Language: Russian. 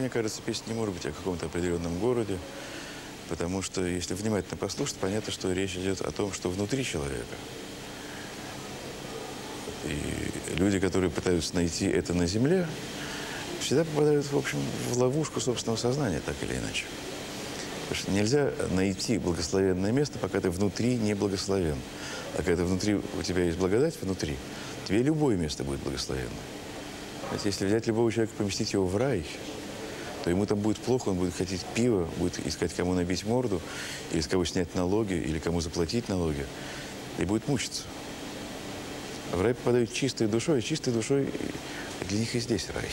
мне кажется, песня не может быть о каком-то определенном городе, потому что, если внимательно послушать, понятно, что речь идет о том, что внутри человека. И люди, которые пытаются найти это на земле, всегда попадают, в общем, в ловушку собственного сознания, так или иначе. Потому что нельзя найти благословенное место, пока ты внутри не благословен. А когда внутри, у тебя есть благодать внутри, тебе любое место будет благословенно. Если взять любого человека, поместить его в рай, то ему там будет плохо, он будет хотеть пива, будет искать, кому набить морду, или с кого снять налоги, или кому заплатить налоги, и будет мучиться. В рай попадают чистой душой, и чистой душой для них и здесь рай.